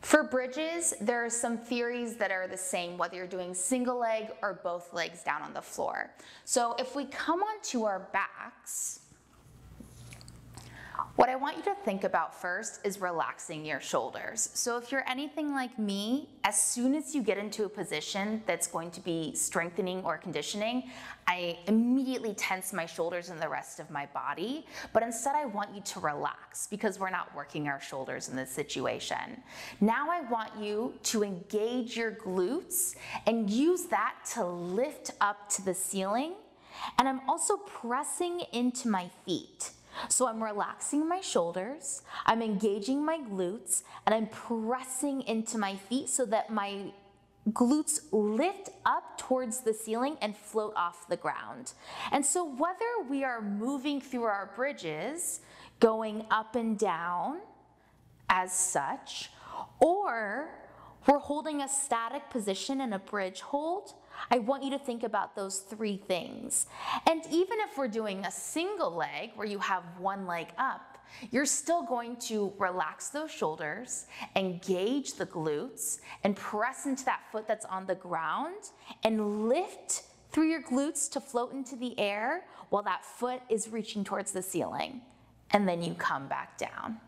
For bridges, there are some theories that are the same whether you're doing single leg or both legs down on the floor. So if we come onto our backs, what I want you to think about first is relaxing your shoulders. So if you're anything like me, as soon as you get into a position that's going to be strengthening or conditioning, I immediately tense my shoulders and the rest of my body. But instead I want you to relax because we're not working our shoulders in this situation. Now I want you to engage your glutes and use that to lift up to the ceiling. And I'm also pressing into my feet. So I'm relaxing my shoulders, I'm engaging my glutes, and I'm pressing into my feet so that my glutes lift up towards the ceiling and float off the ground. And so whether we are moving through our bridges, going up and down as such, or we're holding a static position in a bridge hold, I want you to think about those three things. And even if we're doing a single leg where you have one leg up, you're still going to relax those shoulders, engage the glutes, and press into that foot that's on the ground and lift through your glutes to float into the air while that foot is reaching towards the ceiling. And then you come back down.